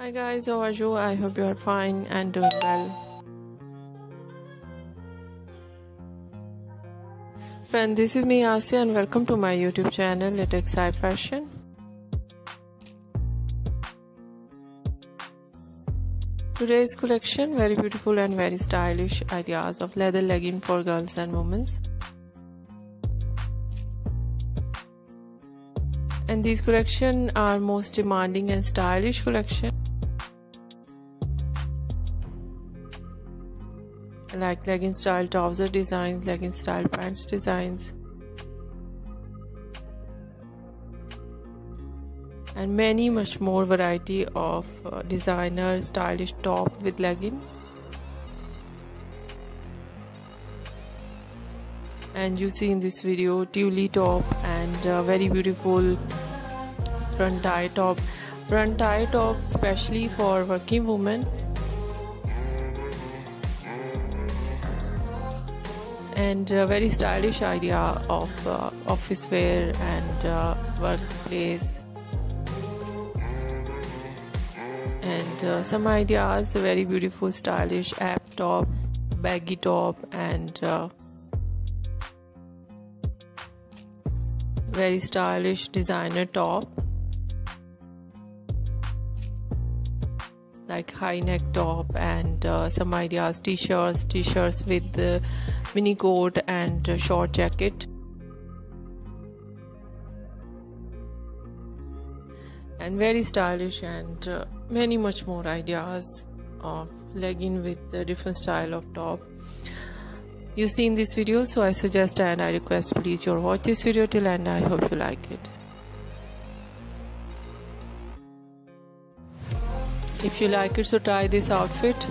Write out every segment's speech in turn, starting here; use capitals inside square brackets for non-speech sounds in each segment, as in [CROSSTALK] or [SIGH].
Hi guys, how are you? I hope you are fine and doing well. Friend, this is me Asya and welcome to my YouTube channel Latex High Fashion. Today's collection very beautiful and very stylish ideas of leather legging for girls and women. And these collection are most demanding and stylish collection. Like legging style trouser designs, legging style pants designs, and many much more variety of uh, designer stylish top with legging. And you see in this video tulle top and uh, very beautiful front tie top. Front tie top especially for working women and a very stylish idea of uh, office wear and uh, workplace. And uh, some ideas very beautiful stylish app top baggy top and uh, very stylish designer top like high neck top and uh, some ideas t-shirts t-shirts with the mini coat and short jacket. And very stylish and uh, many much more ideas of legging with a different style of top. You seen this video so i suggest and i request please you watch this video till end. I hope you like it if you like it so try this outfit.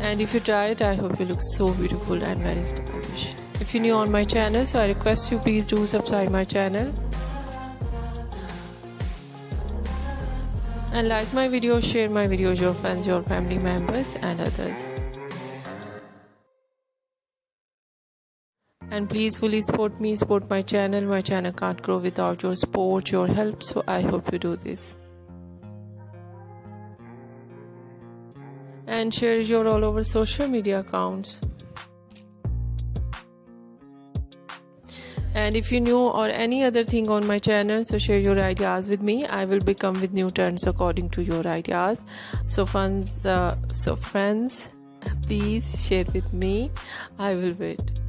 And if you try it i hope you look so beautiful and very stylish if you're new on my channel so i request you please do subscribe my channel. And like my videos share my videos your friends your family members and others and please fully support me support my channel? My channel can't grow without your support your help so i hope you do this. And share your all over social media accounts. And if you new or any other thing on my channel so share your ideas with me. I will become with new turns according to your ideas. So friends uh, so friends [LAUGHS] please share with me. I will wait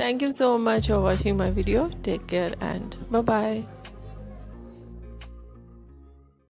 Thank you so much for watching my video. Take care and bye bye.